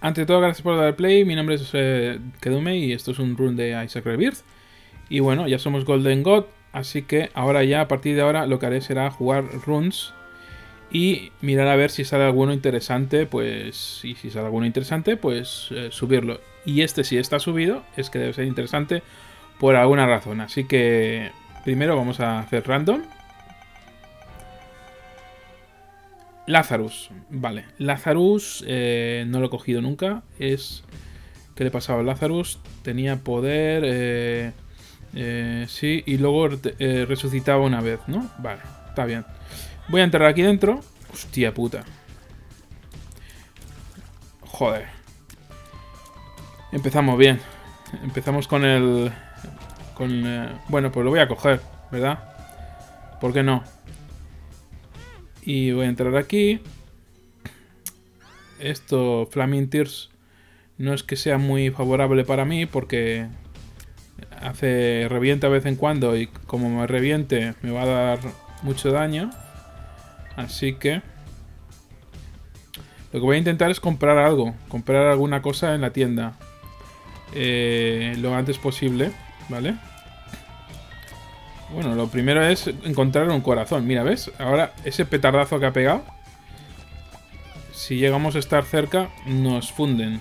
ante todo, gracias por dar play. Mi nombre es Kedume y esto es un run de Isaac Rebirth. Y bueno, ya somos Golden God, así que ahora ya, a partir de ahora, lo que haré será jugar runs y mirar a ver si sale alguno interesante, pues, y si sale alguno interesante, pues eh, subirlo. Y este si está subido, es que debe ser interesante por alguna razón. Así que primero vamos a hacer random. Lazarus, vale. Lazarus eh, no lo he cogido nunca. Es... ¿Qué le pasaba a Lazarus? Tenía poder... Eh, eh, sí, y luego resucitaba una vez, ¿no? Vale, está bien. Voy a entrar aquí dentro. Hostia puta. Joder. Empezamos bien. Empezamos con el... Con... bueno, pues lo voy a coger, ¿verdad? ¿Por qué no? Y voy a entrar aquí. Esto, Flaming Tears, no es que sea muy favorable para mí porque hace revienta de vez en cuando y como me reviente me va a dar mucho daño. Así que lo que voy a intentar es comprar algo, comprar alguna cosa en la tienda eh, lo antes posible, ¿vale? Bueno, lo primero es encontrar un corazón. Mira, ¿ves? Ahora ese petardazo que ha pegado. Si llegamos a estar cerca, nos funden.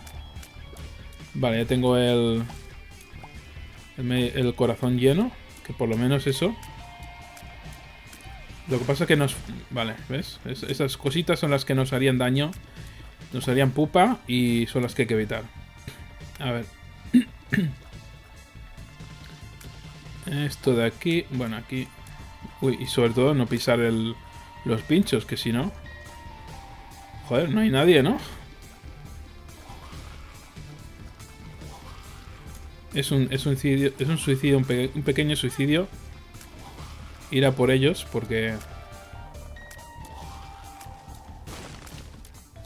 Vale, ya tengo el, el, corazón lleno. Que por lo menos eso. Lo que pasa es que nos... Vale, ¿ves? esas cositas son las que nos harían daño. Nos harían pupa y son las que hay que evitar. A ver. Esto de aquí, bueno, aquí... Uy, y sobre todo no pisar el, los pinchos, que si no... Joder, no hay nadie, ¿no? Es un, es un suicidio, es un, suicidio un, pequeño suicidio. Ir a por ellos, porque...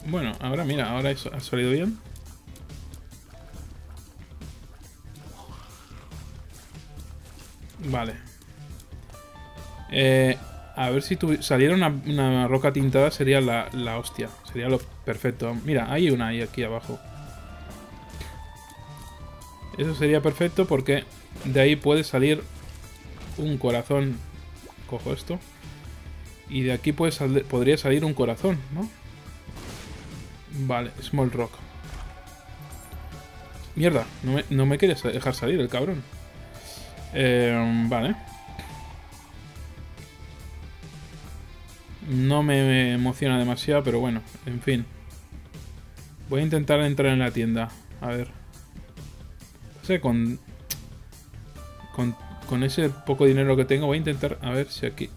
Bueno, ahora mira, ahora ha salido bien. Vale. Eh, a ver si saliera una, roca tintada sería la, hostia. Sería lo perfecto. Mira, hay una ahí aquí abajo. Eso sería perfecto porque de ahí puede salir un corazón. Cojo esto. Y de aquí puede podría salir un corazón, ¿no? Vale, Small Rock. Mierda, no me, no me quiere dejar salir el cabrón. Eh, vale. No me emociona demasiado, pero bueno, en fin. Voy a intentar entrar en la tienda. A ver. No sé, con, con, con ese poco dinero que tengo voy a intentar... A ver si aquí...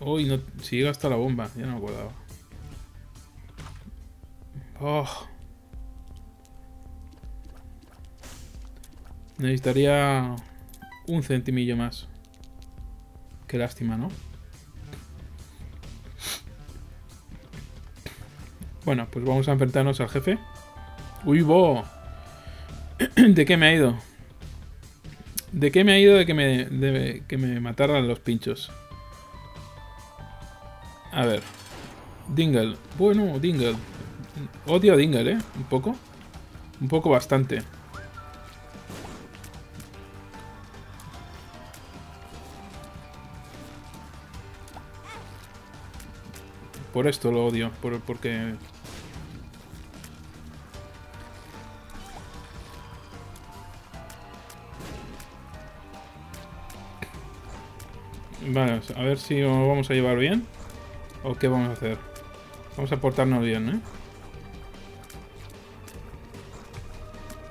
Uy, no, si llega hasta la bomba. Ya no me acordaba. Oh. Necesitaría un centimillo más. Qué lástima, ¿no? Bueno, pues vamos a enfrentarnos al jefe. ¡Uy, bo! ¿De qué me ha ido? ¿De qué me ha ido de que me, de que me mataran los pinchos? A ver. Dingle. Bueno, Dingle. Odio a Dingle, ¿eh? Un poco. Un poco bastante. Por esto lo odio, por, porque... Vale, a ver si nos vamos a llevar bien. ¿O qué vamos a hacer? Vamos a portarnos bien, ¿eh?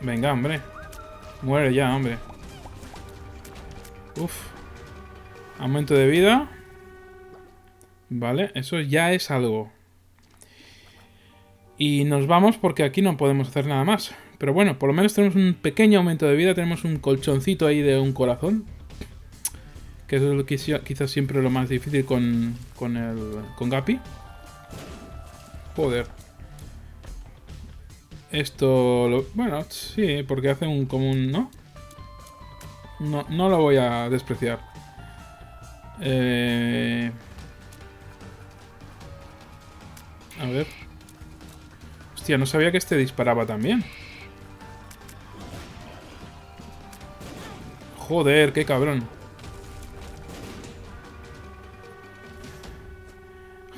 Venga, hombre. Muere ya, hombre. Uf. Aumento de vida. Vale, eso ya es algo. Y nos vamos porque aquí no podemos hacer nada más. Pero bueno, por lo menos tenemos un pequeño aumento de vida. Tenemos un colchoncito ahí de un corazón. Que es lo que quizás siempre lo más difícil con, con el con Gapi. Joder. Esto, bueno, sí, porque hace un común, ¿no? No, no lo voy a despreciar. Eh... Hostia, no sabía que este disparaba también. Joder, qué cabrón.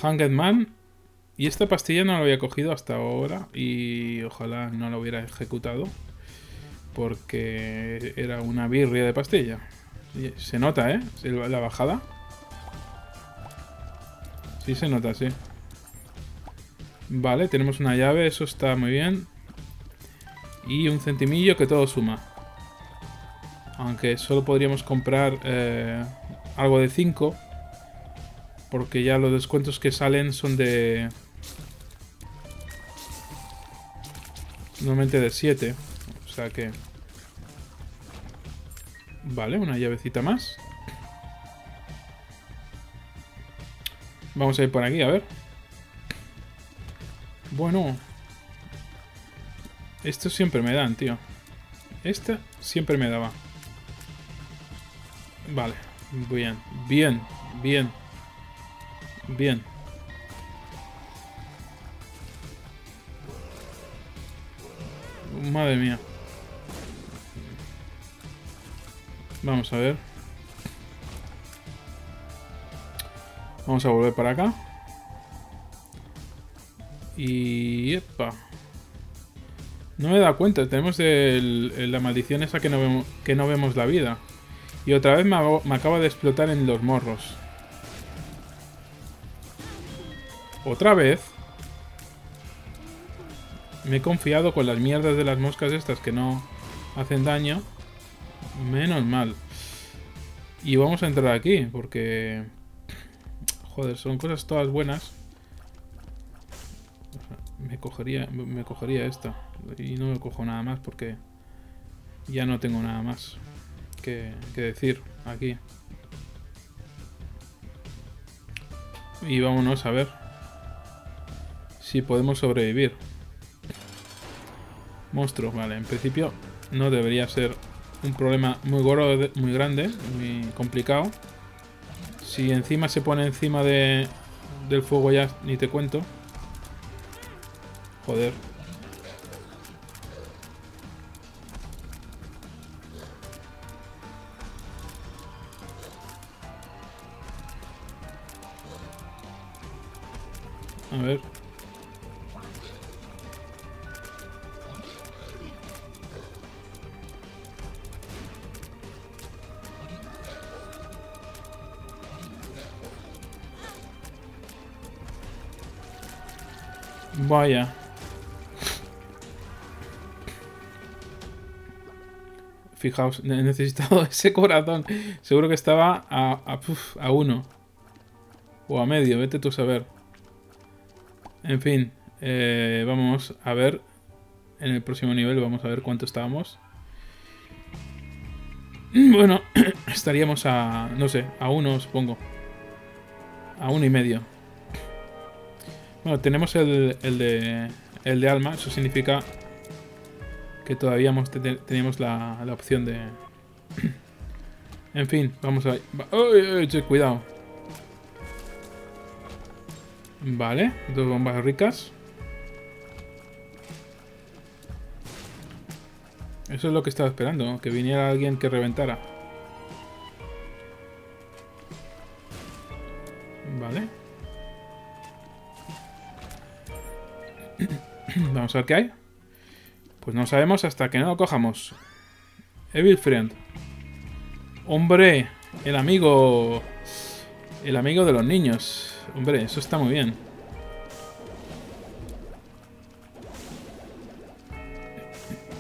Hanged Man. Y esta pastilla no la había cogido hasta ahora. Y ojalá no la hubiera ejecutado. Porque era una birria de pastilla. Se nota, ¿eh? La bajada. Sí se nota, sí. Vale, tenemos una llave, eso está muy bien. Y un centimillo que todo suma. Aunque solo podríamos comprar eh, algo de 5. Porque ya los descuentos que salen son de... Normalmente de 7. O sea que... Vale, una llavecita más. Vamos a ir por aquí, a ver. Bueno. Esto siempre me dan, tío. Esta siempre me daba. Vale. Bien, bien, bien. Bien. Madre mía. Vamos a ver. Vamos a volver para acá. Y... Epa. No me da cuenta, tenemos la maldición esa que no, vemos, que no vemos la vida. Y otra vez me acaba de explotar en los morros. Otra vez. Me he confiado con las mierdas de las moscas estas que no hacen daño. Menos mal. Y vamos a entrar aquí, porque... Joder, son cosas todas buenas me cogería, me cogería esta. Y no me cojo nada más porque ya no tengo nada más que, decir aquí. Y vámonos a ver si podemos sobrevivir. Monstruo, vale, en principio no debería ser un problema muy gordo, muy grande, muy complicado. Si encima se pone encima de, del fuego ya ni te cuento. Joder. A ver. Vaya. Fijaos, he necesitado ese corazón. Seguro que estaba a, a, uno. O a medio, vete tú a saber. En fin, eh, vamos a ver. En el próximo nivel vamos a ver cuánto estábamos. Bueno, estaríamos a, no sé, a uno supongo. A uno y medio. Bueno, tenemos el, el, de, el de alma. Eso significa que todavía teníamos la, opción de... en fin, vamos a... ¡Uy, cuidado! Vale, dos bombas ricas. Eso es lo que estaba esperando, que viniera alguien que reventara. Vale. Vamos a ver qué hay. Pues no sabemos hasta que no lo cojamos. Evil Friend. Hombre, el amigo... El amigo de los niños. Hombre, eso está muy bien.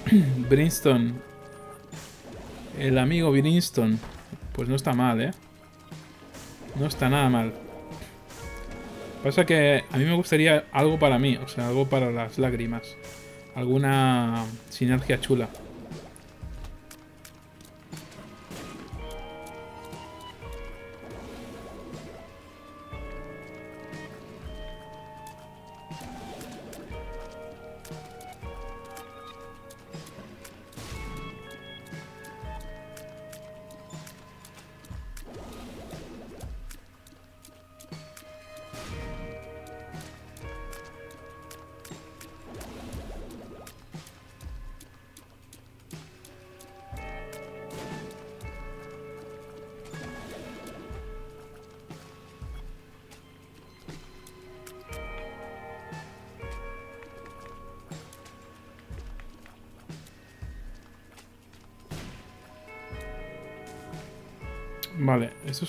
Brinston. El amigo Brinston. Pues no está mal, ¿eh? No está nada mal. Pasa que a mí me gustaría algo para mí, o sea, algo para las lágrimas alguna sinergia chula.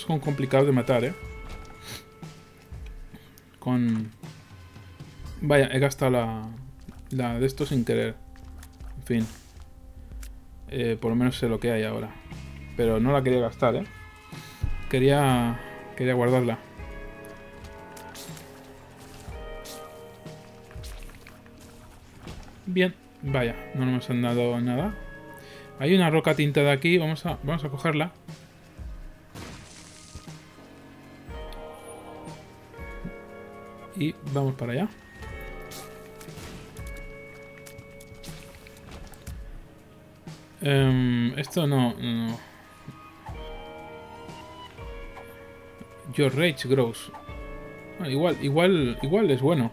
Son complicados de matar, ¿eh? Con... Vaya, he gastado la, la de esto sin querer. En fin. Eh, por lo menos sé lo que hay ahora. Pero no la quería gastar, ¿eh? Quería... Quería guardarla. Bien, vaya, no nos han dado nada. Hay una roca tintada aquí, vamos a, vamos a cogerla. Y vamos para allá. Em, esto no, no. Your rage grows. Ah, igual, igual, igual es bueno.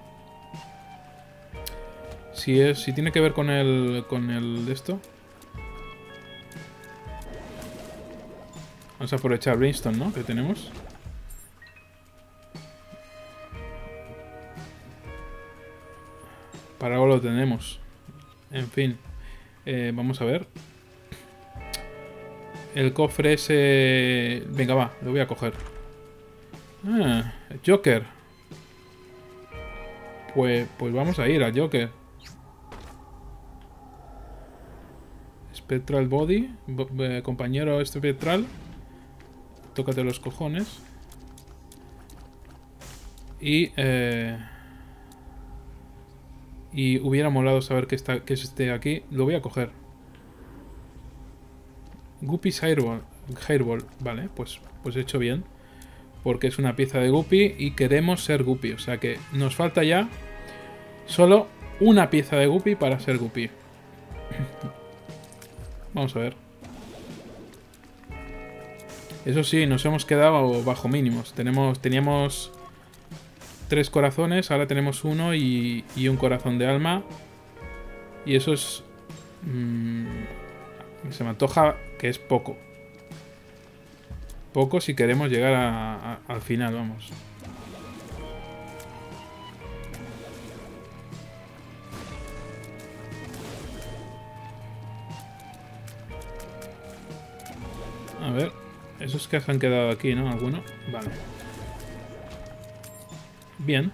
Si es, si tiene que ver con el, con el de esto. Vamos a aprovechar Brainstorm, ¿no? Que tenemos. Para algo lo tenemos. En fin. Eh, vamos a ver. El cofre ese... Venga, va. Lo voy a coger. Ah, Joker. Pues, pues vamos a ir a Joker. Spectral Body. Eh, compañero espectral. Tócate los cojones. Y... Eh, y hubiera molado saber que, está, que esté aquí. Lo voy a coger. Guppy's Hairball. Hairball. Vale, pues, pues he hecho bien. Porque es una pieza de Guppy y queremos ser Guppy. O sea que nos falta ya solo una pieza de Guppy para ser Guppy. Vamos a ver. Eso sí, nos hemos quedado bajo mínimos. Tenemos, teníamos tres corazones, ahora tenemos uno y, un corazón de alma. Y eso es... Mm, se me antoja que es poco. Poco si queremos llegar al final, vamos. A ver, esos que han quedado aquí, ¿no? ¿Alguno? Vale. Bien.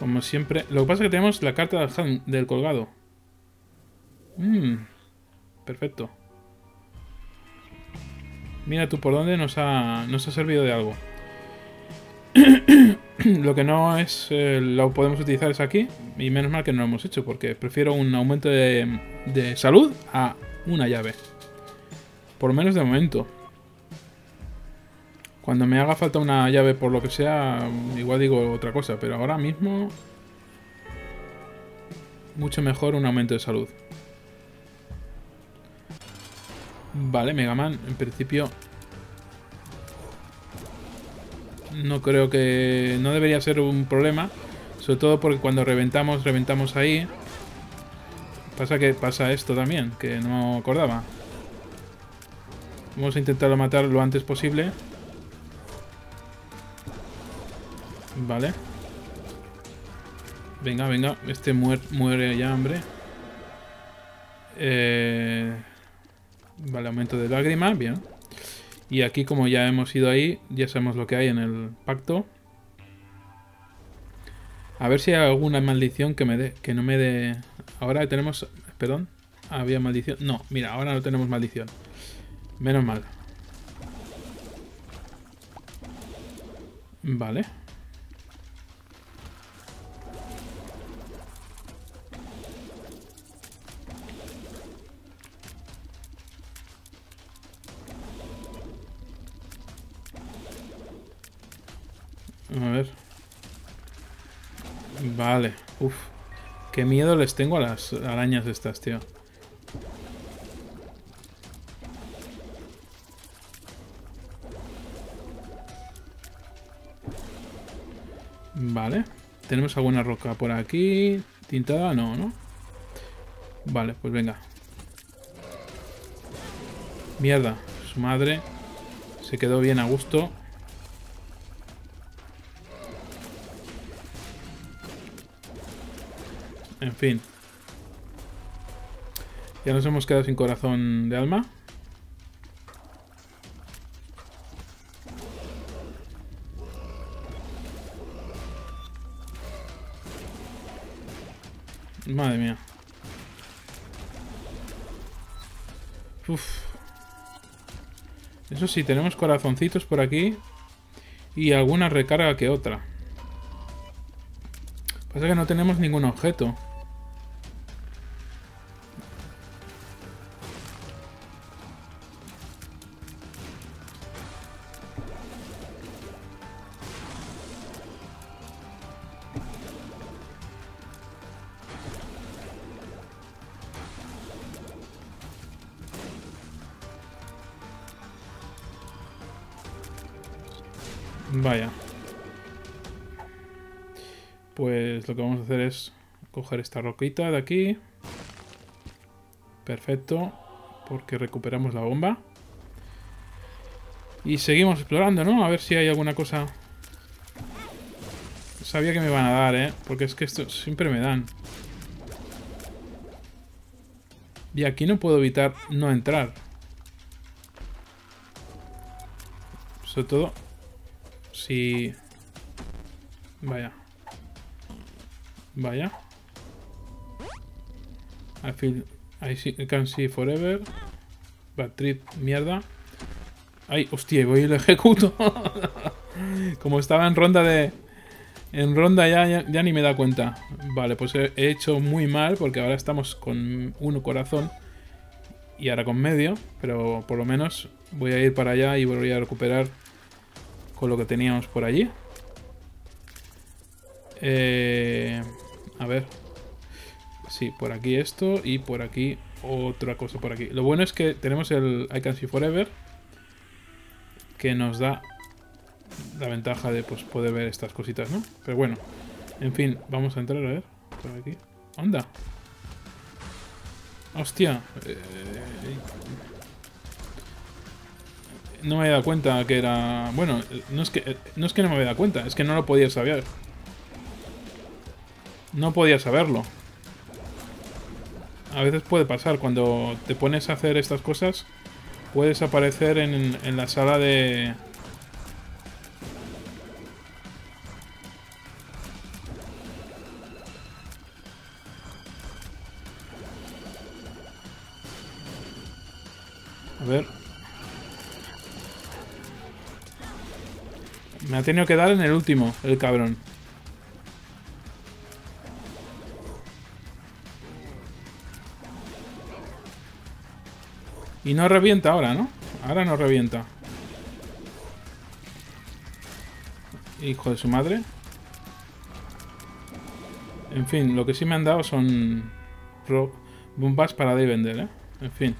Como siempre. Lo que pasa es que tenemos la carta del, colgado. Perfecto. Mira tú por dónde nos ha, nos ha servido de algo. lo que no es eh, lo podemos utilizar es aquí. Y menos mal que no lo hemos hecho, porque prefiero un aumento de, de salud a una llave. Por lo menos de momento. Cuando me haga falta una llave por lo que sea, igual digo otra cosa, pero ahora mismo mucho mejor un aumento de salud. Vale, Mega Man, en principio... No creo que... No debería ser un problema. Sobre todo porque cuando reventamos, reventamos ahí. Pasa que pasa esto también, que no acordaba. Vamos a intentarlo matar lo antes posible. Vale. Venga, venga. Este muere, muere ya, hombre. Eh... Vale, aumento de lágrima, bien. Y aquí como ya hemos ido ahí, ya sabemos lo que hay en el pacto. A ver si hay alguna maldición que me dé, que no me dé... Ahora tenemos... Perdón. Había maldición. No, mira, ahora no tenemos maldición. Menos mal. Vale. A ver. Vale. Uf. Qué miedo les tengo a las arañas estas, tío. Vale. ¿tenemos alguna roca por aquí? ¿Tintada? No, ¿no? Vale, pues venga. Mierda, su madre se quedó bien a gusto. En fin. Ya nos hemos quedado sin corazón de alma. Madre mía. Uf. Eso sí, tenemos corazoncitos por aquí. Y alguna recarga que otra. Pasa que no tenemos ningún objeto. Coger esta roquita de aquí. Perfecto. Porque recuperamos la bomba. Y seguimos explorando, ¿no? A ver si hay alguna cosa... Sabía que me van a dar, ¿eh? Porque es que esto siempre me dan. Y aquí no puedo evitar no entrar. Sobre todo si... Vaya. Vaya. I feel... I, can see forever. Bad trip, mierda. Ay, hostia, voy y lo ejecuto. Como estaba en ronda de... En ronda ya, ya, ni me da cuenta. Vale, pues he, he, hecho muy mal porque ahora estamos con uno corazón y ahora con medio. Pero por lo menos voy a ir para allá y voy a recuperar con lo que teníamos por allí. Eh, a ver. Sí, por aquí esto y por aquí otra cosa por aquí. Lo bueno es que tenemos el I Can See Forever que nos da la ventaja de pues, poder ver estas cositas, ¿no? Pero bueno, en fin, vamos a entrar a ver por aquí. ¡Anda! ¡Hostia! Eh, no me había dado cuenta que era... Bueno, no es que, no es que no me había dado cuenta, es que no lo podía saber. No podía saberlo. A veces puede pasar, cuando te pones a hacer estas cosas, puedes aparecer en, en la sala de... A ver... Me ha tenido que dar en el último, el cabrón. Y no revienta ahora, ¿no? Ahora no revienta. Hijo de su madre. En fin, lo que sí me han dado son bombas para de vender, ¿eh? En fin.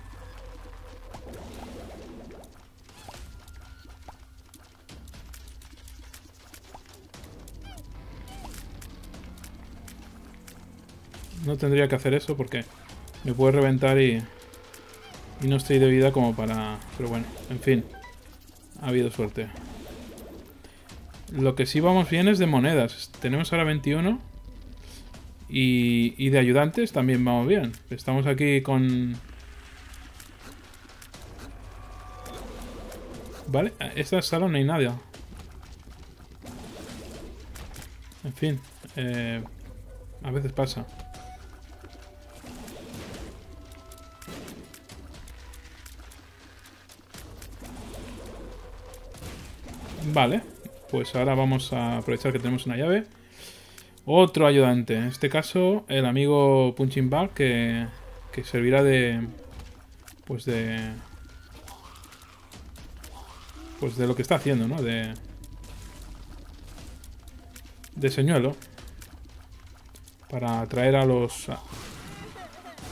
No tendría que hacer eso porque me puede reventar y, y no estoy de vida como para... Pero bueno, en fin. Ha habido suerte. Lo que sí vamos bien es de monedas. Tenemos ahora 21. Y, y de ayudantes también vamos bien. Estamos aquí con... Vale, esta sala no hay nadie. En fin. Eh, a veces pasa. Vale, pues ahora vamos a aprovechar que tenemos una llave. Otro ayudante, en este caso el amigo Punching Bag que, que servirá de... Pues de... Pues de lo que está haciendo, ¿no? De... De señuelo. Para atraer a los...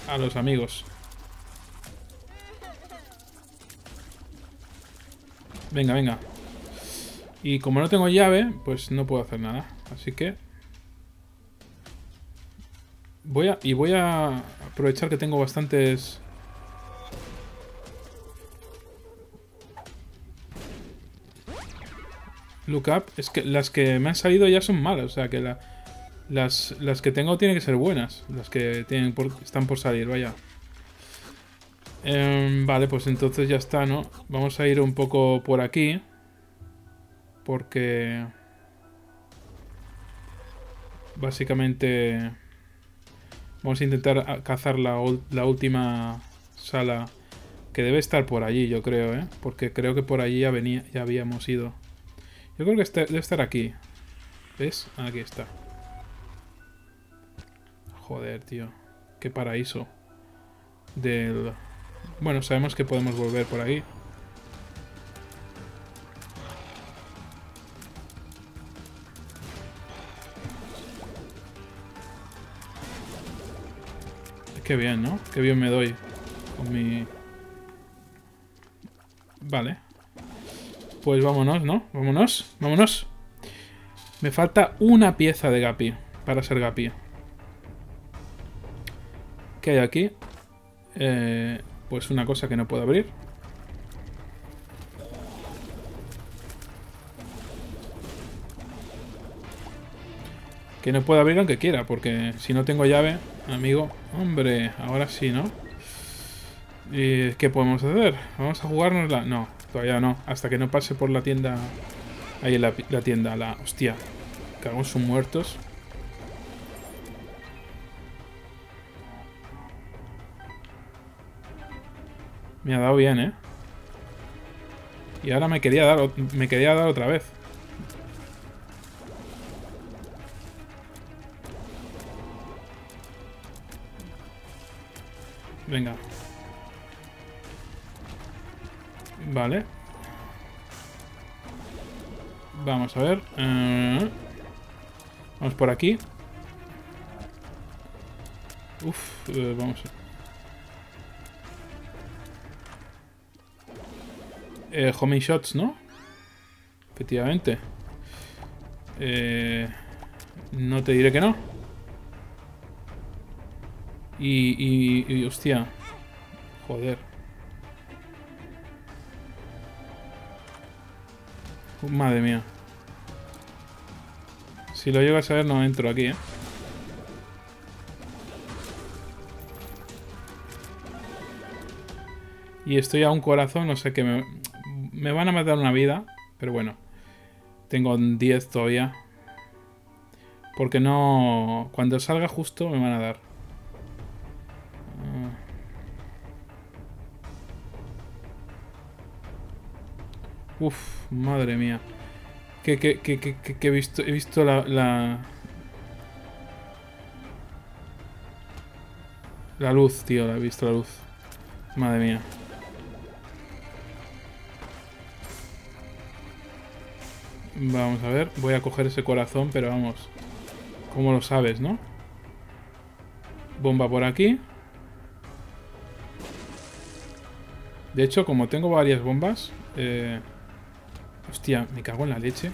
a los amigos. Venga, venga. Y como no tengo llave, pues no puedo hacer nada. Así que Voy a, y voy a aprovechar que tengo bastantes... Look up. Es que las que me han salido ya son malas. O sea que las, las que tengo tienen que ser buenas. Las que tienen están por salir, vaya. Em, vale, pues entonces ya está, ¿no? Vamos a ir un poco por aquí. Porque... Básicamente... Vamos a intentar cazar la, última sala que debe estar por allí, yo creo, ¿eh? Porque creo que por allí ya, venía, ya habíamos ido. Yo creo que este, debe estar aquí. ¿Ves? Aquí está. Joder, tío. Qué paraíso. Del... Bueno, sabemos que podemos volver por ahí. Qué bien, ¿no? Qué bien me doy con mi... Vale. Pues vámonos, ¿no? Vámonos, vámonos. Me falta una pieza de Gapi para ser Gapi. ¿Qué hay aquí? Eh, pues una cosa que no puedo abrir. Que no puedo abrir aunque quiera, porque si no tengo llave, amigo... Hombre, ahora sí, ¿no? ¿Y qué podemos hacer? ¿Vamos a jugárnosla? No, todavía no. Hasta que no pase por la tienda... Ahí en la, tienda, la... Hostia. Cagos son muertos. Me ha dado bien, ¿eh? Y ahora me quería dar, me quería dar otra vez. Venga. Vale. Vamos a ver. Eh, vamos por aquí. Uf, eh, vamos a... Eh, homing shots, ¿no? Efectivamente. Eh, no te diré que no. Y, y, hostia. Joder. Madre mía. Si lo llegas a ver no entro aquí, ¿eh? Y estoy a un corazón, no sé qué me... Me van a matar una vida, pero bueno. Tengo 10 todavía. Porque no... Cuando salga justo me van a dar. Uf, madre mía. Que, que, que, que, he visto, he visto la, la... La luz, tío, he visto la luz. Madre mía. Vamos a ver, voy a coger ese corazón, pero vamos. ¿Cómo lo sabes, no? Bomba por aquí. De hecho, como tengo varias bombas... Eh, Hostia, me cago en la leche.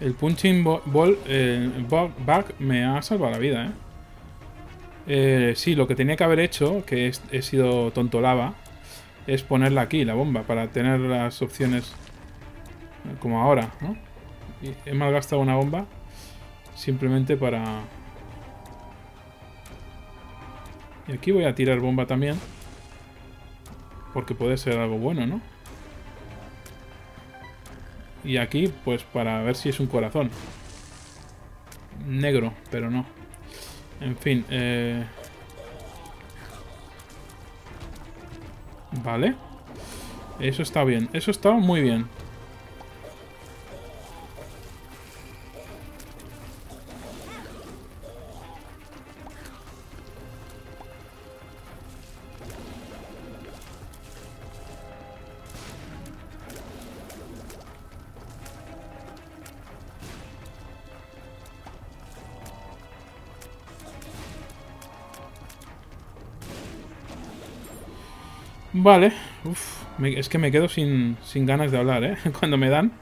El punching ball, eh, bug me ha salvado la vida, ¿eh? ¿eh? Sí, lo que tenía que haber hecho, que he sido tontolava, es ponerla aquí, la bomba, para tener las opciones como ahora, ¿no? he malgastado una bomba Simplemente para... Y aquí voy a tirar bomba también. Porque puede ser algo bueno, ¿no? Y aquí, pues para ver si es un corazón. Negro, pero no. En fin, eh... Vale. Eso está bien. Eso está muy bien. Vale, es que me quedo sin, sin ganas de hablar, ¿eh? Cuando me dan.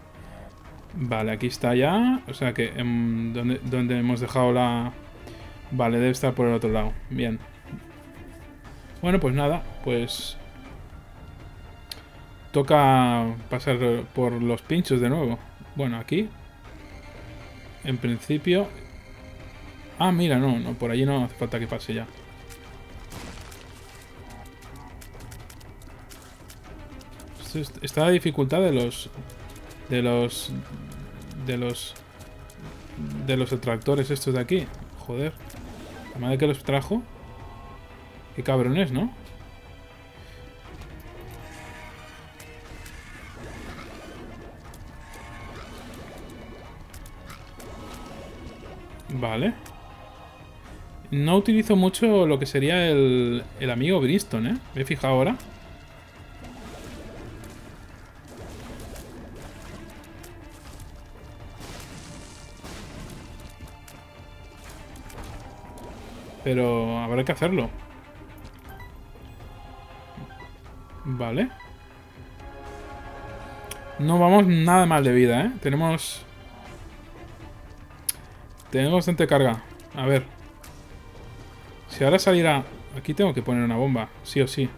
Vale, aquí está ya. O sea que... Em, ¿dónde, ¿Dónde hemos dejado la...? Vale, debe estar por el otro lado. Bien. Bueno, pues nada. Pues... Toca pasar por los pinchos de nuevo. Bueno, aquí. En principio... Ah, mira, no, no, por allí no hace falta que pase ya. Está la dificultad de los... De los... De los... De los extractores estos de aquí. Joder. La madre que los trajo. Qué cabrones, ¿no? Vale. No utilizo mucho lo que sería el, el amigo Briston, ¿eh? Me he fijado ahora. Pero habrá que hacerlo. Vale. No vamos nada mal de vida, ¿eh? Tenemos... Tenemos bastante carga. A ver. Si ahora saliera... Aquí tengo que poner una bomba, sí o sí.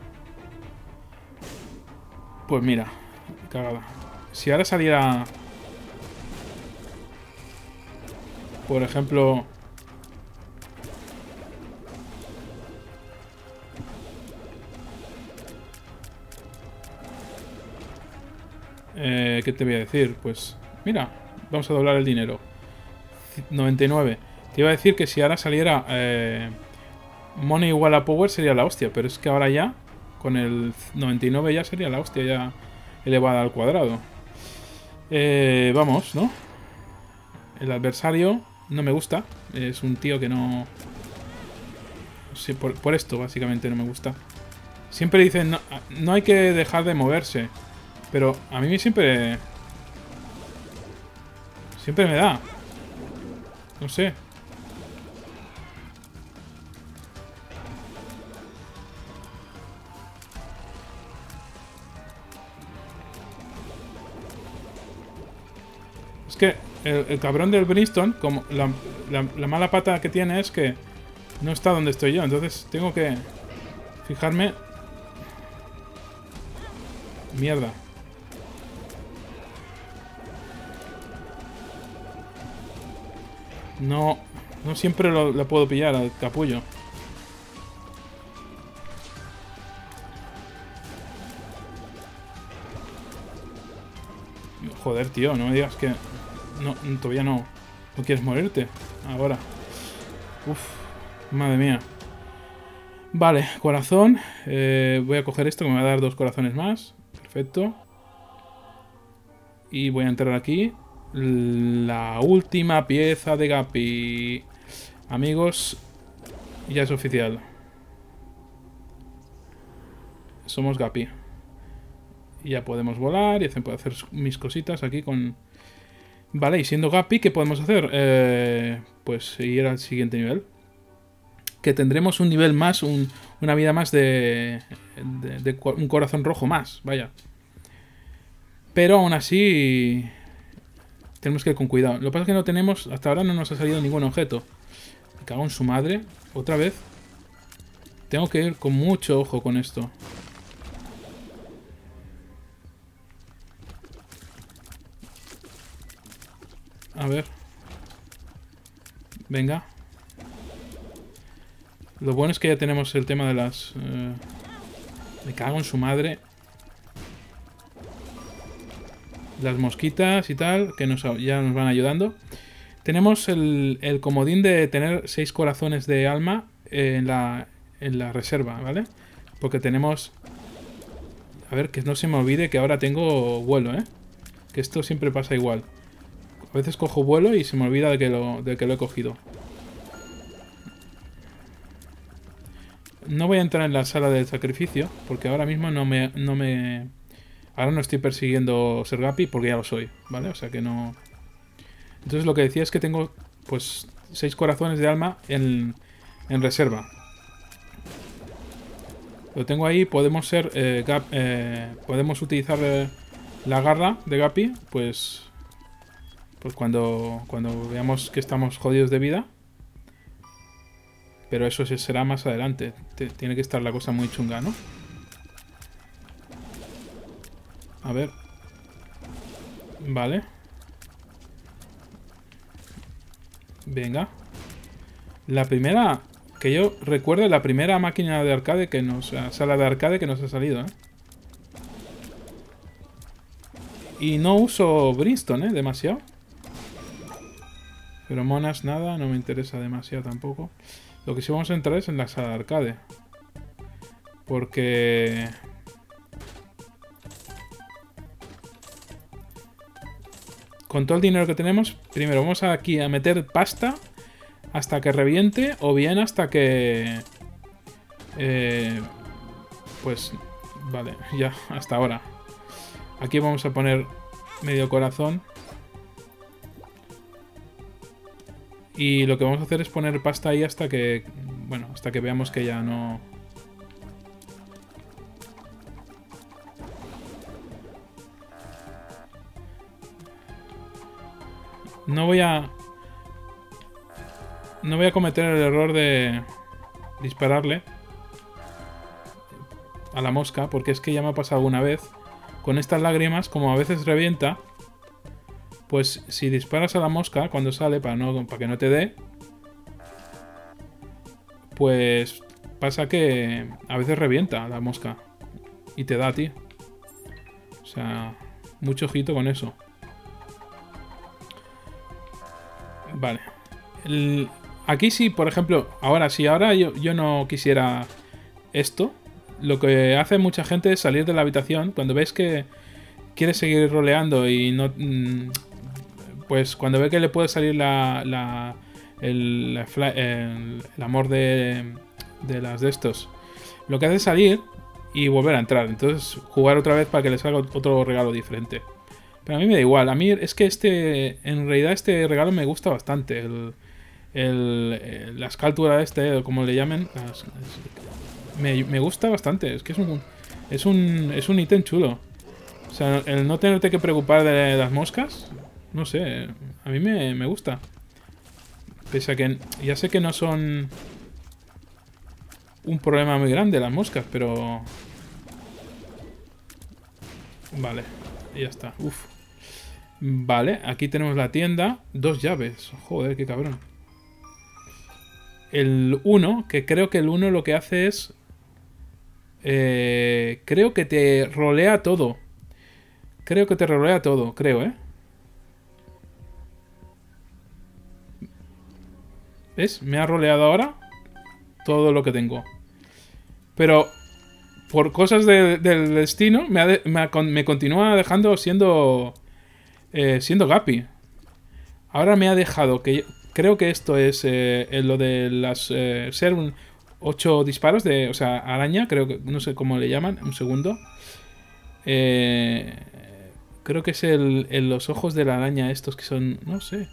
Pues mira, cagada. Si ahora saliera... Por ejemplo... Eh, ¿Qué te voy a decir? Pues mira, vamos a doblar el dinero. 99. Te iba a decir que si ahora saliera eh, Money igual a Power sería la hostia, pero es que ahora ya, con el 99 ya sería la hostia ya elevada al cuadrado. Eh, vamos, ¿no? El adversario no me gusta. Es un tío que no... Sí, por, por esto básicamente no me gusta. Siempre dicen, no, no hay que dejar de moverse. Pero a mí siempre... Siempre me da. No sé. Es que el, cabrón del Brimstone, como la mala pata que tiene es que no está donde estoy yo. Entonces tengo que fijarme... Mierda. No, no siempre lo, puedo pillar al capullo. Joder, tío, no me digas que... No, todavía no... No quieres morirte. Ahora. Uf, madre mía. Vale, corazón. Eh, voy a coger esto que me va a dar dos corazones más. Perfecto. Y voy a entrar aquí. La última pieza de Gapi. Amigos, ya es oficial. Somos Gapi. Ya podemos volar y puedo hacer mis cositas aquí con... Vale, y siendo Gapi, ¿qué podemos hacer? Eh, pues ir al siguiente nivel. Que tendremos un nivel más, una vida más de, de un corazón rojo más, vaya. Pero aún así tenemos que ir con cuidado. Lo que pasa es que no tenemos... Hasta ahora no nos ha salido ningún objeto. Me cago en su madre. Otra vez. Tengo que ir con mucho ojo con esto. A ver. Venga. Lo bueno es que ya tenemos el tema de las... Eh, me cago en su madre. Las mosquitas y tal, que nos, ya nos van ayudando. Tenemos el, comodín de tener seis corazones de alma en la, en la reserva, ¿vale? Porque tenemos... A ver, que no se me olvide que ahora tengo vuelo, ¿eh? Que esto siempre pasa igual. A veces cojo vuelo y se me olvida de que lo, de que lo he cogido. No voy a entrar en la sala del sacrificio, porque ahora mismo no me, no me, Ahora no estoy persiguiendo Sergapi porque ya lo soy, ¿vale? O sea que no... Entonces lo que decía es que tengo, pues, seis corazones de alma en, en reserva. Lo tengo ahí, podemos ser... eh, eh, podemos utilizar eh, la garra de Gapi, pues... Pues cuando, cuando veamos que estamos jodidos de vida. Pero eso se- será más adelante. Te- tiene que estar la cosa muy chunga, ¿no? A ver. Vale. Venga. La primera... Que yo recuerdo la primera máquina de arcade que nos... la sala de arcade que nos ha salido, ¿eh? Y no uso Brimstone, ¿eh? Demasiado. Pero monas nada, no me interesa demasiado tampoco. Lo que sí vamos a entrar es en la sala de arcade. Porque... Con todo el dinero que tenemos, primero vamos aquí a meter pasta hasta que reviente o bien hasta que... eh, pues... Vale, ya, hasta ahora. Aquí vamos a poner medio corazón. Y lo que vamos a hacer es poner pasta ahí hasta que... Bueno, hasta que veamos que ya no... No voy a... No voy a cometer el error de dispararle a la mosca, porque es que ya me ha pasado alguna vez. Con estas lágrimas, como a veces revienta, pues si disparas a la mosca cuando sale para, no, para que no te dé, pues pasa que a veces revienta la mosca y te da a ti. O sea, mucho ojito con eso. Vale. Aquí sí, por ejemplo, ahora si ahora yo, yo no quisiera esto, lo que hace mucha gente es salir de la habitación cuando ves que quiere seguir roleando y no... mm, Pues cuando ve que le puede salir la... la- el- el amor de, de las de estos. Lo que hace es salir y volver a entrar. Entonces jugar otra vez para que le salga otro regalo diferente. A mí me da igual. A mí es que este... En realidad este regalo me gusta bastante. El, el, el- la escultura este, como le llamen. me, gusta bastante. Es que es un, es un, es un ítem chulo. O sea, el no tenerte que preocupar de las moscas, no sé, a mí me, me gusta. Pese a que ya sé que no son un problema muy grande las moscas, pero... Vale, ya está. Uf. Vale, aquí tenemos la tienda. Dos llaves. Joder, qué cabrón. El 1, que creo que el 1 lo que hace es... eh, creo que te rolea todo. Creo que te rolea todo, creo, ¿eh? ¿Ves? Me ha roleado ahora todo lo que tengo. Pero por cosas de- del destino me, me continúa dejando siendo eh, siendo Gapi. Ahora me ha dejado que creo que esto es eh, lo de las eh, ser un 8 disparos de, o sea, araña, creo que no sé cómo le llaman, un segundo. Eh, creo que es el, el- los ojos de la araña estos que son, no sé.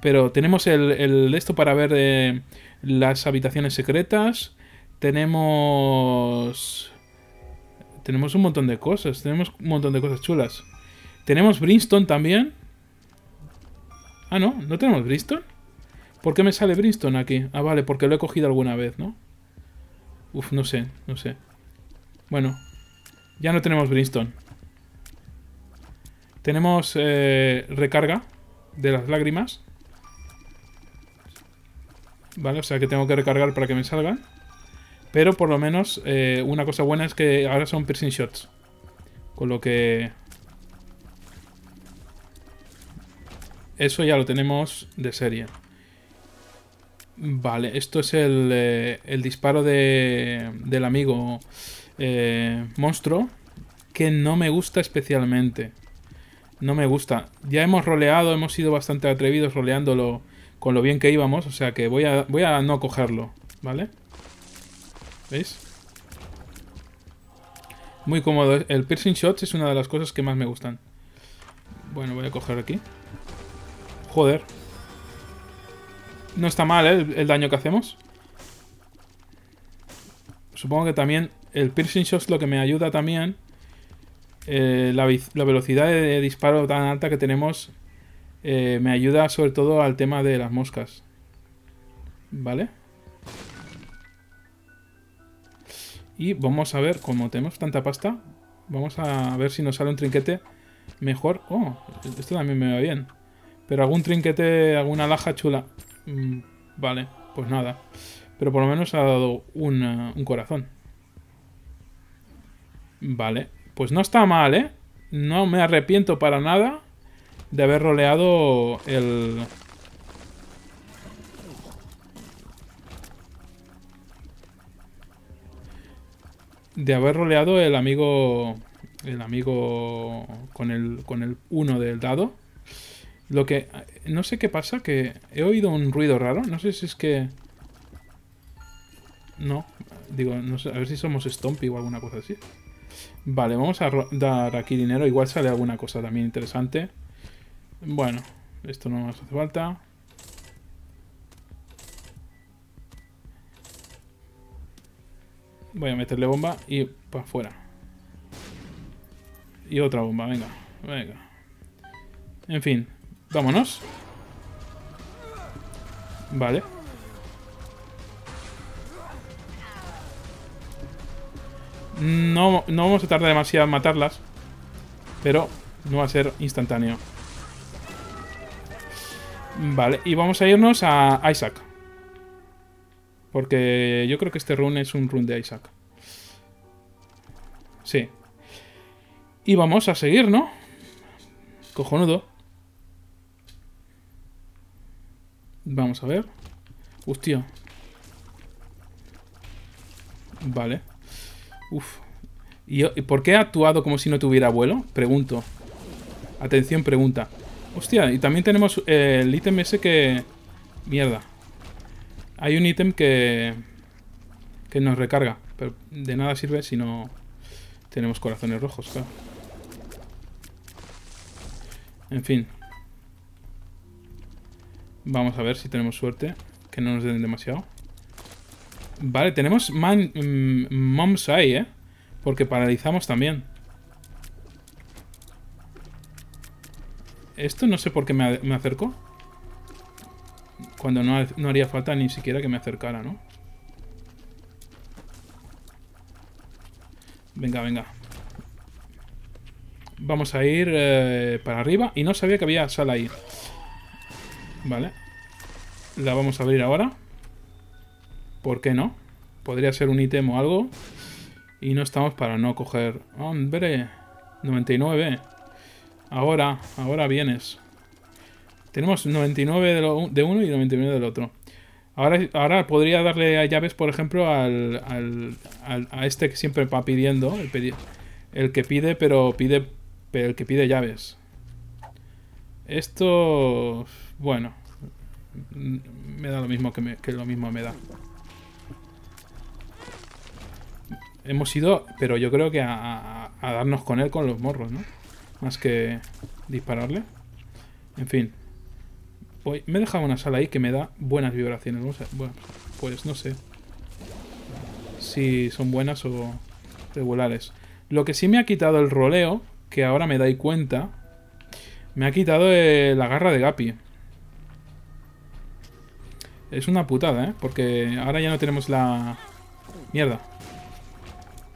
Pero tenemos el, el esto para ver eh, las habitaciones secretas. Tenemos tenemos un montón de cosas, tenemos un montón de cosas chulas. Tenemos Brimstone también. Ah, no, no tenemos Brimstone. ¿Por qué me sale Brimstone aquí? Ah, vale, porque lo he cogido alguna vez, ¿no? Uf, no sé, no sé. Bueno, ya no tenemos Brimstone. Tenemos eh, recarga de las lágrimas. Vale, o sea que tengo que recargar para que me salgan. Pero por lo menos eh, una cosa buena es que ahora son piercing shots. Con lo que... Eso ya lo tenemos de serie. Vale, esto es el, eh, el disparo de, del amigo eh, monstruo. Que no me gusta especialmente. No me gusta. Ya hemos roleado, hemos sido bastante atrevidos roleándolo con lo bien que íbamos. O sea que voy a, voy a no cogerlo. ¿Vale? ¿Veis? Muy cómodo. El piercing shots es una de las cosas que más me gustan. Bueno, voy a coger aquí. Joder. No está mal, ¿eh? El, daño que hacemos. Supongo que también el piercing shot lo que me ayuda también. eh, la velocidad de disparo tan alta que tenemos eh, me ayuda sobre todo al tema de las moscas. ¿Vale? Y vamos a ver, como tenemos tanta pasta, vamos a ver si nos sale un trinquete mejor. Oh, esto también me va bien. Pero algún trinquete, alguna laja chula. Mm, vale, pues nada. Pero por lo menos ha dado un, eh, un corazón. Vale, pues no está mal, ¿eh? No me arrepiento para nada de haber roleado el... De haber roleado el amigo... El amigo con el, con el 1 del dado. Lo que... No sé qué pasa, que he oído un ruido raro. No sé si es que... No, digo, no sé, a ver si somos Stompy o alguna cosa así. Vale, vamos a dar aquí dinero. Igual sale alguna cosa también interesante. Bueno, esto no nos hace falta. Voy a meterle bomba y para afuera. Y otra bomba, venga, venga. En fin, vámonos. Vale. No, no vamos a tardar demasiado en matarlas. Pero no va a ser instantáneo. Vale, y vamos a irnos a Isaac. Porque yo creo que este run es un run de Isaac. Sí. Y vamos a seguir, ¿no? Cojonudo. Vamos a ver. Hostia. Vale. Uf. ¿Y por qué ha actuado como si no tuviera vuelo? Pregunto. Atención, pregunta. Hostia, y también tenemos eh, el ítem ese que... Mierda. Hay un ítem que... Que nos recarga. Pero de nada sirve si no... Tenemos corazones rojos, claro. En fin. Vamos a ver si tenemos suerte. Que no nos den demasiado. Vale, tenemos mm, Mom's Eye, ¿eh? Porque paralizamos también. Esto no sé por qué me, a- me acerco. Cuando no, no haría falta ni siquiera que me acercara, ¿no? Venga, venga. Vamos a ir eh, para arriba. Y no sabía que había sala ahí. Vale. La vamos a abrir ahora. ¿Por qué no? Podría ser un ítem o algo. Y no estamos para no coger... ¡Hombre! 99. Ahora, ahora vienes. Tenemos 99 de, uno y 99 del otro. Ahora, ahora podría darle a llaves, por ejemplo, al, al- al- a este que siempre va pidiendo. El, pedi- el que pide, pero pide. Pero el que pide llaves. Esto. Bueno. Me da lo mismo que, me- lo mismo me da. Hemos ido, pero yo creo que a, a- darnos con él con los morros, ¿no? Más que dispararle. En fin. Voy- me he dejado una sala ahí que me da buenas vibraciones. Bueno, pues no sé. Si son buenas o regulares. Lo que sí me ha quitado el roleo, que ahora me dais cuenta, me ha quitado la garra de Gapi. Es una putada, ¿eh? Porque ahora ya no tenemos la... Mierda.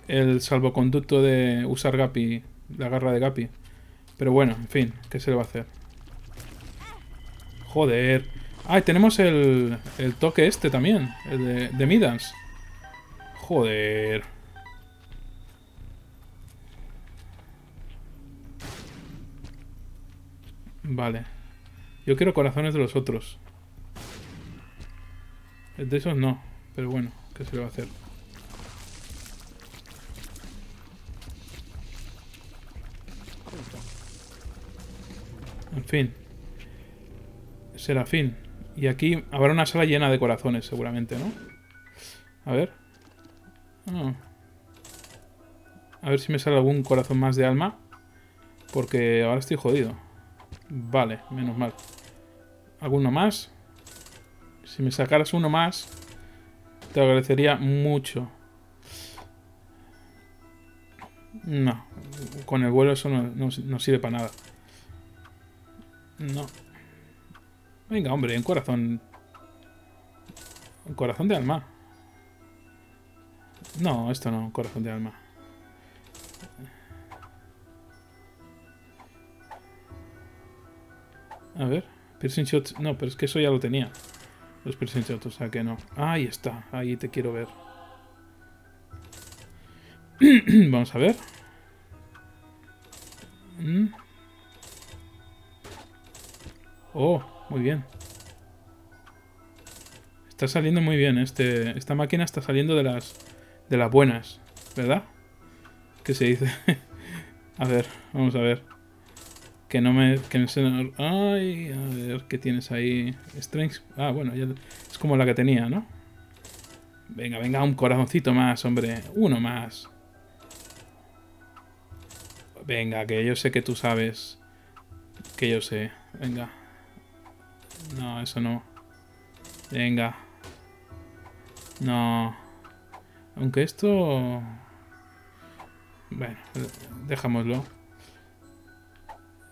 El salvoconducto de usar Gapi, la garra de Gapi. Pero bueno, en fin, ¿qué se le va a hacer? Joder. Ah, y tenemos el, el toque este también, el de, de Midas. Joder. Vale. Yo quiero corazones de los otros. De esos no, pero bueno, ¿qué se le va a hacer? En fin. Serafín. Y aquí habrá una sala llena de corazones, seguramente, ¿no? A ver. Ah. A ver si me sale algún corazón más de alma. Porque ahora estoy jodido. Vale, menos mal. ¿Alguno más? Si me sacaras uno más, te agradecería mucho. No, con el vuelo eso no, no sirve para nada. No. Venga, hombre, un corazón. Corazón de alma. No, esto no, corazón de alma. A ver, piercing shot. No, pero es que eso ya lo tenía. Los piercing shots, o sea que no. Ahí está, ahí te quiero ver. Vamos a ver. Mm. Oh, muy bien. Está saliendo muy bien. Este, esta máquina está saliendo de las, de las buenas, ¿verdad? ¿Qué se dice? a ver, vamos a ver. Que no me... Que me ay, a ver, ¿qué tienes ahí? Strength... Ah, bueno, ya, es como la que tenía, ¿no? Venga, venga, un corazoncito más, hombre. Uno más. Venga, que yo sé que tú sabes. Que yo sé. Venga. No, eso no. Venga. No. Aunque esto... Bueno, dejámoslo.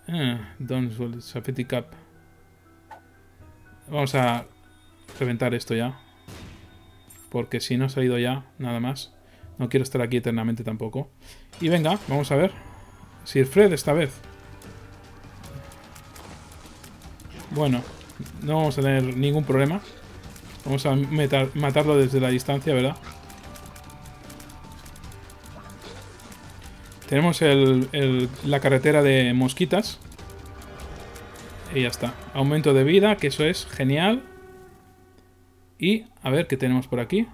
Ah, Don't Safety Cup. Vamos a reventar esto ya. Porque si no ha salido ya, nada más. No quiero estar aquí eternamente tampoco. Y venga, vamos a ver. Sir Fred esta vez. Bueno, no vamos a tener ningún problema. Vamos a matarlo desde la distancia, ¿verdad? Tenemos la carretera de mosquitas. Y ya está. Aumento de vida, que eso es genial. Y a ver qué tenemos por aquí.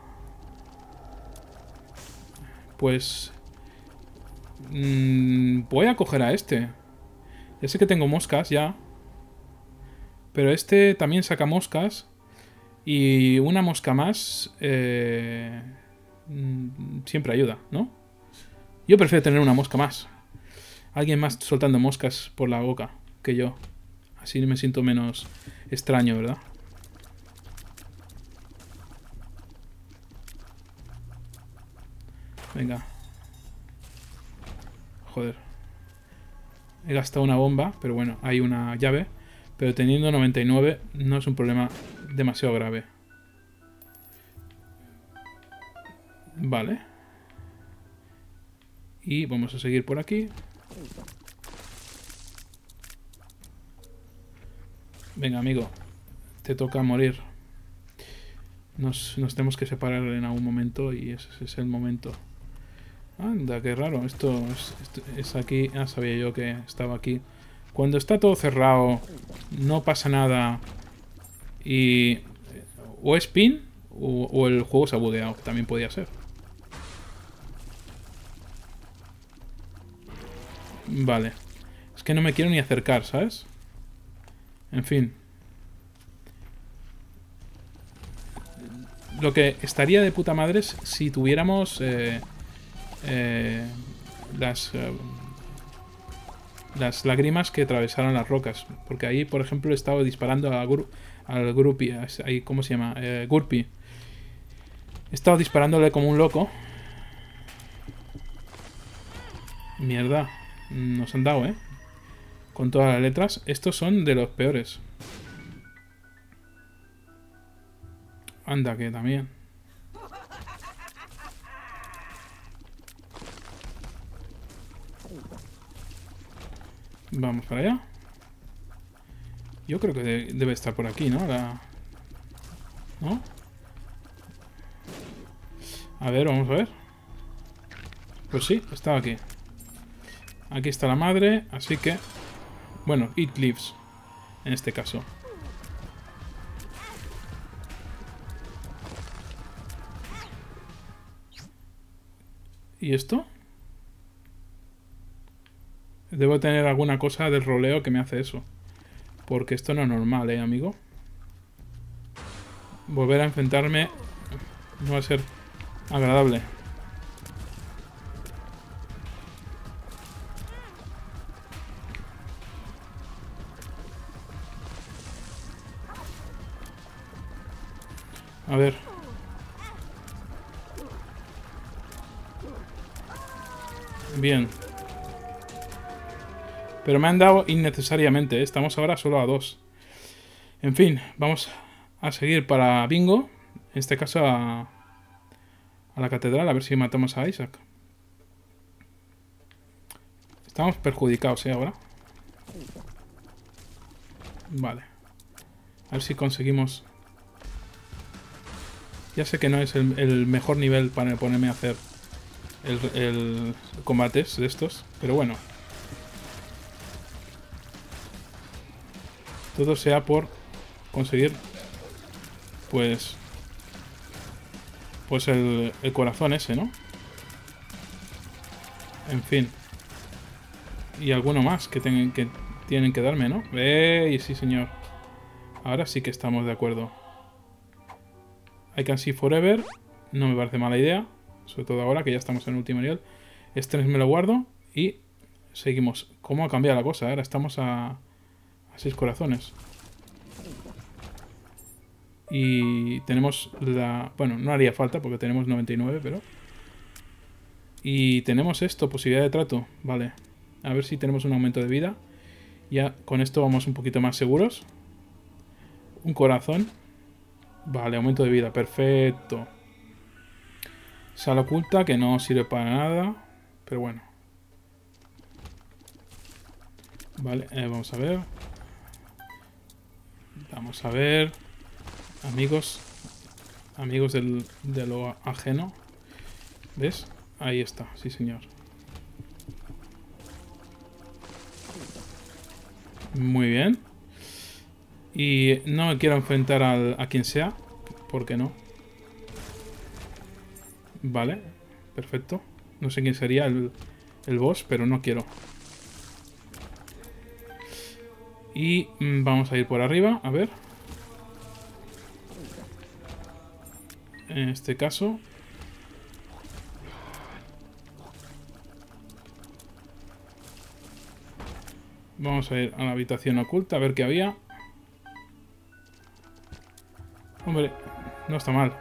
Pues... Mmm, voy a coger a este. Ya sé que tengo moscas ya. Pero este también saca moscas. Y una mosca más eh, mm, siempre ayuda, ¿no? Yo prefiero tener una mosca más. Alguien más soltando moscas por la boca que yo. Así me siento menos extraño, ¿verdad? Venga. Joder. He gastado una bomba, pero bueno, hay una llave. Pero teniendo 99 no es un problema demasiado grave. Vale. Y vamos a seguir por aquí. Venga, amigo. Te toca morir. Nos, tenemos que separar en algún momento y ese es el momento. Anda, qué raro. Esto es, es aquí. Ah, sabía yo que estaba aquí. Cuando está todo cerrado, no pasa nada y o es pin o, el juego se ha bugueado, también podía ser. Vale. Es que no me quiero ni acercar, ¿sabes? En fin. Lo que estaría de puta madre es si tuviéramos eh, eh, las... Eh, las lágrimas que atravesaron las rocas. Porque ahí, por ejemplo, he estado disparando al Grupi. Ahí, ¿Cómo se llama? Eh, Gurpi. He estado disparándole como un loco. Mierda. Nos han dado, ¿eh? Con todas las letras. Estos son de los peores. Anda, que también. Vamos para allá. Yo creo que debe estar por aquí, ¿no? ¿No? A ver, vamos a ver. Pues sí, estaba aquí. Aquí está la madre, así que... Bueno, it lives. En este caso. ¿Y esto? Debo tener alguna cosa del roleo que me hace eso. Porque esto no es normal, ¿eh, amigo? Volver a enfrentarme no va a ser agradable. A ver. Bien. Pero me han dado innecesariamente. ¿eh? Estamos ahora solo a dos. En fin, vamos a seguir para Bingo. En este caso a, a la catedral. A ver si matamos a Isaac. Estamos perjudicados, ¿eh? Ahora. Vale. A ver si conseguimos... Ya sé que no es el, mejor nivel para ponerme a hacer el, el combates de estos. Pero bueno. Todo sea por conseguir... Pues... Pues el, el corazón ese, ¿no? En fin. Y alguno más que, que tienen que darme, ¿no? ¡Eh! Sí, señor. Ahora sí que estamos de acuerdo. I can see forever. No me parece mala idea. Sobre todo ahora que ya estamos en el último nivel. Este me lo guardo. Y seguimos. ¿Cómo ha cambiado la cosa? Ahora estamos a, a seis corazones. Y tenemos la... Bueno, no haría falta porque tenemos 99, pero... Y tenemos esto, posibilidad de trato. Vale. A ver si tenemos un aumento de vida. Ya con esto vamos un poquito más seguros. Un corazón. Vale, aumento de vida. Perfecto. Sala oculta que no sirve para nada. Pero bueno. Vale, eh, vamos a ver. Vamos a ver. Amigos. Amigos del, de lo ajeno. ¿Ves? Ahí está, sí señor. Muy bien. Y no me quiero enfrentar a quien sea. ¿Por qué no? Vale, perfecto. No sé quién sería el, el boss, pero no quiero. Y mm, vamos a ir por arriba, a ver. En este caso, Vamos a ir a la habitación oculta a ver qué había. Hombre, no está mal.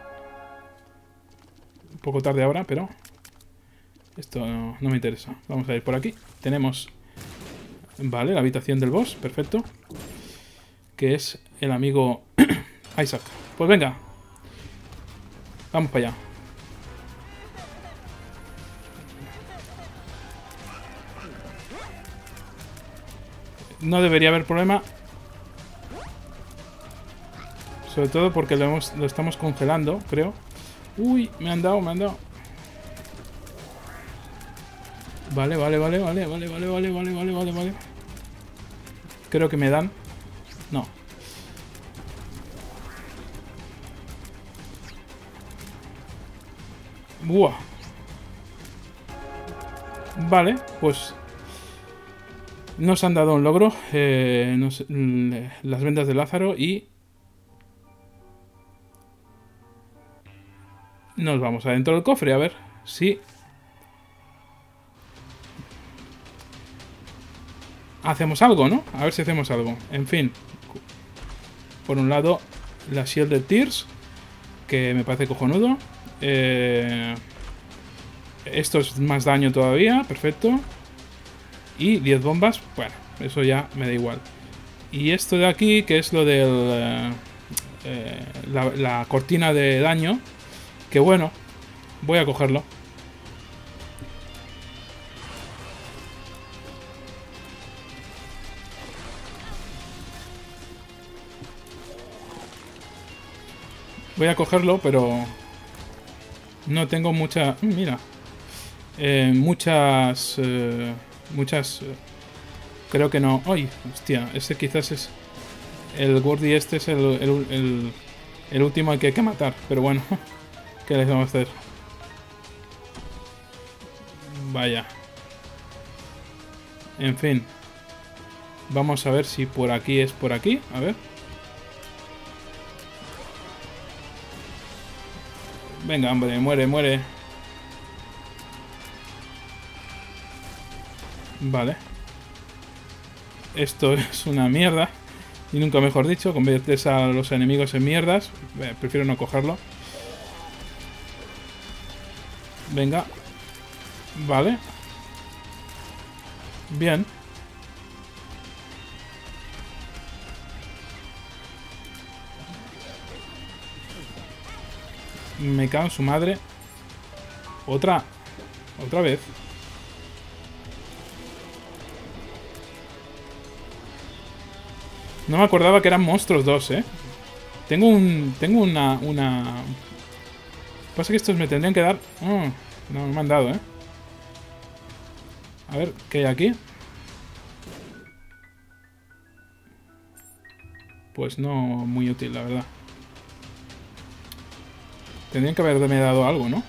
Un poco tarde ahora, pero... Esto no, me interesa. Vamos a ir por aquí. Tenemos... Vale, la habitación del boss. Perfecto. Que es el amigo Isaac. Pues venga. Vamos para allá. no debería haber problema. Sobre todo porque lo, hemos, lo estamos congelando, creo. Uy, me han dado, me han dado. Vale, vale, vale, vale, vale, vale, vale, vale, vale, vale, vale. Creo que me dan. No. Buah. Vale, pues nos han dado un logro, eh, las ventas de Lázaro y... Nos vamos adentro del cofre, a ver si... Hacemos algo, ¿no? A ver si hacemos algo. En fin. Por un lado, la Shield de Tears, que me parece cojonudo. Eh, esto es más daño todavía, perfecto. Y 10 bombas, bueno, eso ya me da igual. Y esto de aquí, que es lo de eh, eh, la, cortina de daño, que bueno, voy a cogerlo. Voy a cogerlo, pero no tengo mucha... Mira. Eh, muchas muchas... Eh, creo que no... ¡Ay! Hostia, este quizás es... El Gordy este es el, el, último que hay que matar. Pero bueno, ¿qué les vamos a hacer? Vaya. En fin. Vamos a ver si por aquí es por aquí. A ver. Venga, hombre, muere, muere. Vale. Esto es una mierda. Y nunca mejor dicho, conviertes a los enemigos en mierdas. Eh, prefiero no cogerlo. Venga. Vale. Bien. Me cago en su madre. Otra. Otra vez. No me acordaba que eran monstruos dos, ¿eh? Tengo un... Tengo una... una... Pasa que estos me tendrían que dar... Oh, no, me han dado, ¿eh? A ver, ¿qué hay aquí? Pues no muy útil, la verdad. Tendrían que haberme dado algo, ¿no?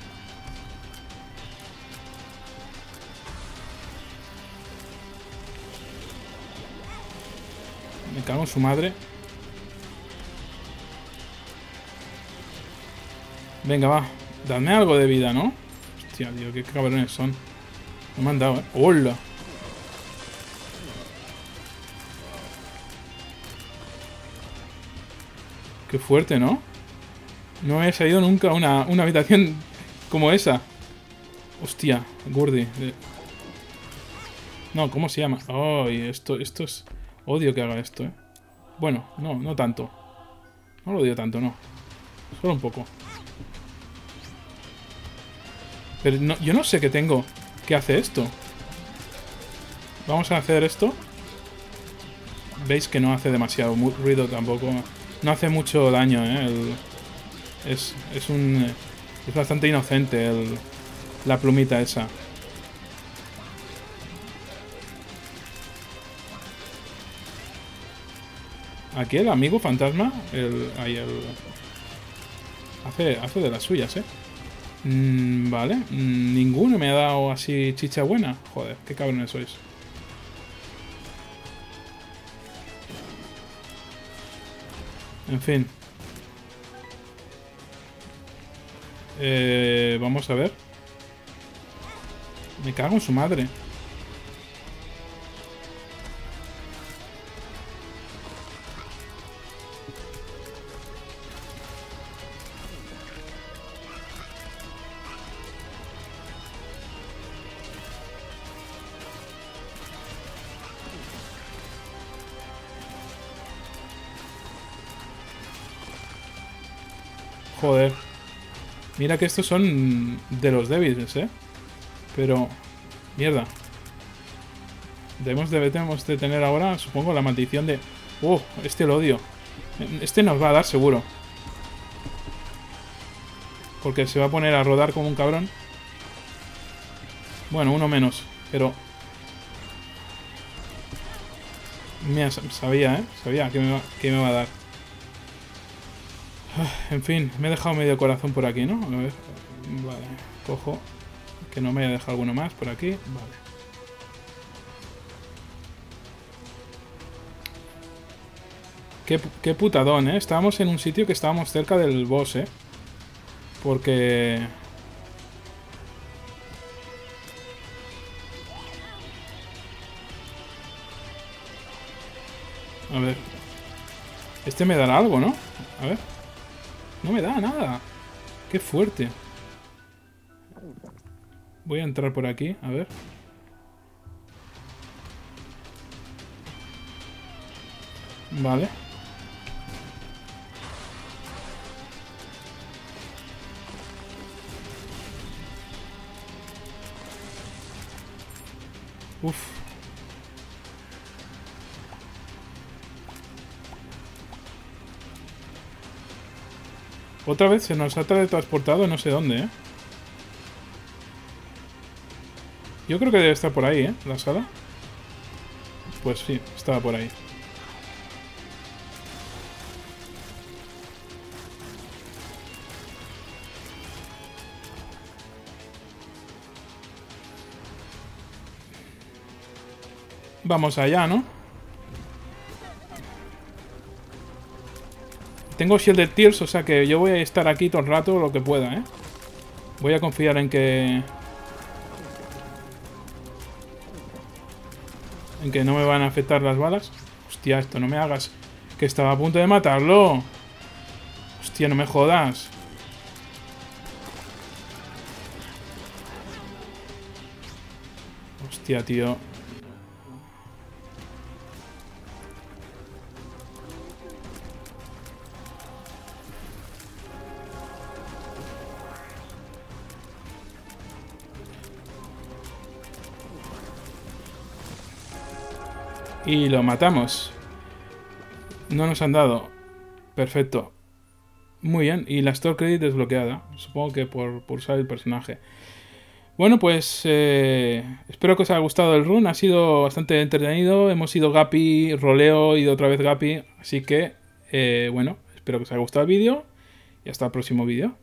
Me cago en su madre. Venga, va. Dame algo de vida, ¿no? Hostia, tío, qué cabrones son. Me han dado, ¿eh? ¡Hola! Qué fuerte, ¿no? No he salido nunca a una, una habitación como esa. Hostia, Gurdi. No, ¿cómo se llama? Ay, esto, esto es... Odio que haga esto, ¿eh? Bueno, no, no tanto. No lo odio tanto, no. Solo un poco. Pero no, yo no sé qué tengo que hace esto. Vamos a hacer esto. Veis que no hace demasiado ruido tampoco. No hace mucho daño, ¿eh? Es, es un... Es bastante inocente la plumita esa. Aquí el amigo fantasma, el, ahí el, hace, hace de las suyas, ¿eh? Mm, vale, mm, ninguno me ha dado así chicha buena. Joder, qué cabrones sois. En fin. Eh, vamos a ver. Me cago en su madre. Joder. Mira que estos son de los débiles, ¿eh? Pero... Mierda. Debemos de, debemos de tener ahora, supongo, la maldición de... ¡Oh! Este lo odio. Este nos va a dar seguro. Porque se va a poner a rodar como un cabrón. Bueno, uno menos. Pero... Mira, sabía, ¿eh? Sabía me que me va a dar. En fin, me he dejado medio corazón por aquí, ¿no? A ver. Vale, cojo. Que no me haya dejado alguno más por aquí. Vale. Qué, qué putadón, ¿eh? Estábamos en un sitio que estábamos cerca del boss, ¿eh? Porque... A ver. Este me dará algo, ¿no? A ver. No me da nada. Qué fuerte. Voy a entrar por aquí, a ver. Vale. Uf. Otra vez se nos ha teletransportado no sé dónde, ¿eh? Yo creo que debe estar por ahí, ¿eh? La sala. Pues sí, estaba por ahí. Vamos allá, ¿no? Tengo Shielded Tears, o sea que yo voy a estar aquí todo el rato lo que pueda, ¿eh? Voy a confiar en que... En que no me van a afectar las balas. Hostia, esto no me hagas. Que estaba a punto de matarlo. Hostia, no me jodas. Hostia, tío. Y lo matamos. No nos han dado. Perfecto. Muy bien. Y la Store Credit desbloqueada. Supongo que por, por usar el personaje. Bueno, pues eh, espero que os haya gustado el run. Ha sido bastante entretenido. Hemos ido Gapi, roleo y otra vez Gapi. Así que, eh, bueno, espero que os haya gustado el vídeo. Y hasta el próximo vídeo.